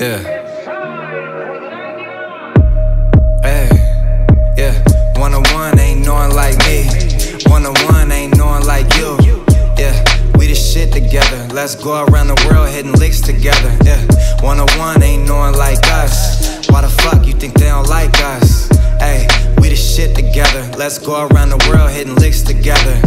Yeah. Hey, yeah. One on one ain't knowing like me. One on one ain't knowing like you. Yeah, we the shit together. Let's go around the world hitting licks together. Yeah, one on one ain't knowing like us. Why the fuck you think they don't like us? Hey, we the shit together. Let's go around the world hitting licks together.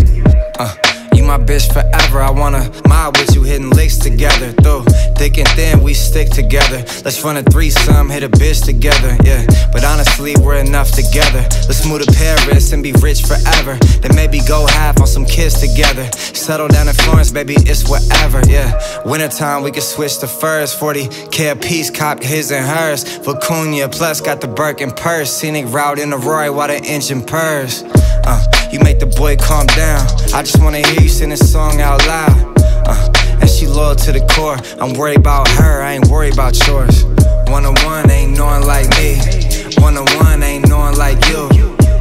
Uh, you my bitch forever. I wanna mob with you hitting licks together. Through thick and thin, we stick together. Let's run a threesome, hit a bitch together. Yeah, but honestly, we're enough together. Let's move to Paris and be rich forever. Then maybe go half on some kids together. Settle down in Florence, baby, it's whatever. Yeah, wintertime, we can switch to furs. 40k a piece, cop his and hers. Vicuña, plus got the Birkin purse. Scenic route in the Roy while the engine purrs. Uh, you make the boy calm down. I just wanna hear you sing this song out loud. Uh, and she loyal to the core. I'm worried about her, I ain't worried about yours. One on one ain't knowing like me. One on one ain't knowing like you.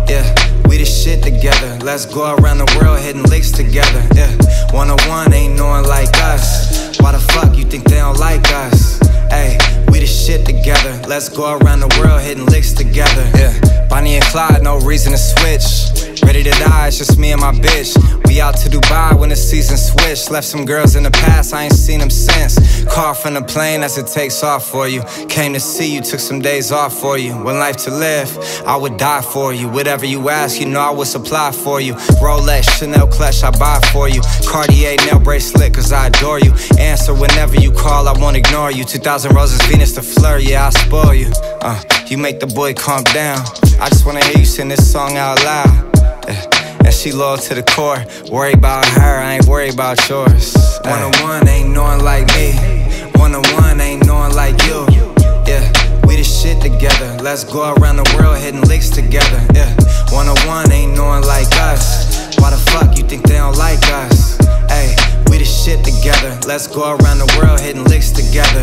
Yeah, we the shit together. Let's go around the world hitting licks together. Yeah, one on one ain't knowing like us. Why the fuck you think they don't like us? Hey, we the shit together. Let's go around the world hitting licks together. Yeah, Bonnie and Clyde, no reason to switch. Ready to die, it's just me and my bitch. We out to Dubai when season switched. Left some girls in the past, I ain't seen them since. Car from the plane as it takes off for you. Came to see you, took some days off for you. One life to live, I would die for you. Whatever you ask, you know I would supply for you. Rolex, Chanel clutch, I buy for you. Cartier nail bracelet, cause I adore you. Answer whenever you call, I won't ignore you. 2000 roses, Venus et Fleur, yeah, I spoil you. Uh, you make the boy calm down. I just wanna hear you sing this song out loud. And she loyal to the core. Worry about her, I ain't worried about yours. One on one ain't knowing like me. One on one ain't knowing like you. Yeah, we the shit together. Let's go around the world hitting licks together. Yeah, one on one ain't knowing like us. Why the fuck you think they don't like us? Hey, we the shit together. Let's go around the world hitting licks together.